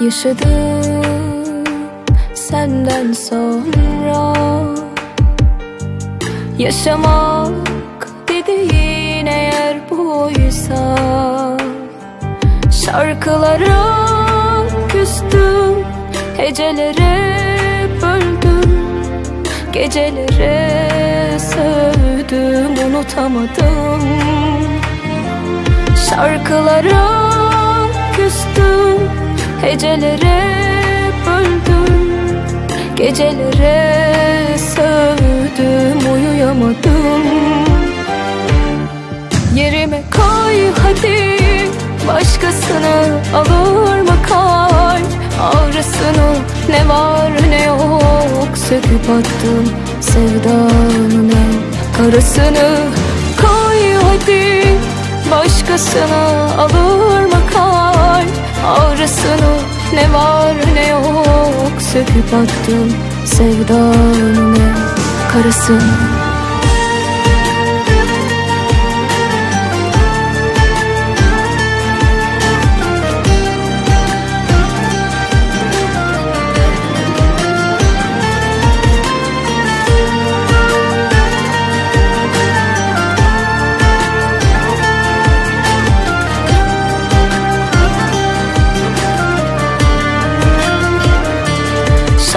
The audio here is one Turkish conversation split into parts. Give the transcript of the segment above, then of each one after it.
Yaşadım senden sonra. Yaşamak dediğin eğer buysa Şarkılara küstüm Hecelere böldüm Gecelere sövdüm Unutamadım. Şarkılara küstüm Hecelere böldüm Gecelere sövdüm Uyuyamadım. Yerime koy hadi Başkasını alır mı kalp Ağrısını ne var ne yok Söküp attım sevdanın en karısını Koy hadi Başkasını alır mı kalp Ağrısını ne var ne yok Söküp attım sevdanın en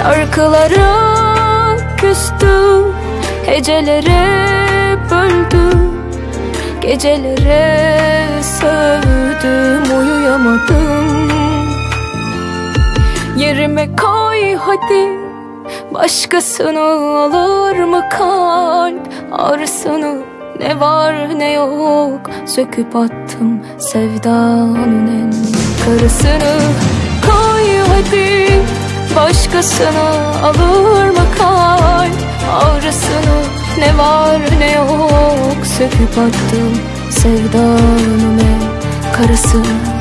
karısını Şarkılara küstüm Hecelere böldüm Gecelere sövdüm Uyuyamadım. Yerime koy hadi Başkasını alır mı kalp Ağrısını ne var ne yok Söküp attım sevdanın en karısını. Koy hadi Başkasını alır mı kalp Ağrısını ne var ne yok? Söküp attım sevdanın en karısını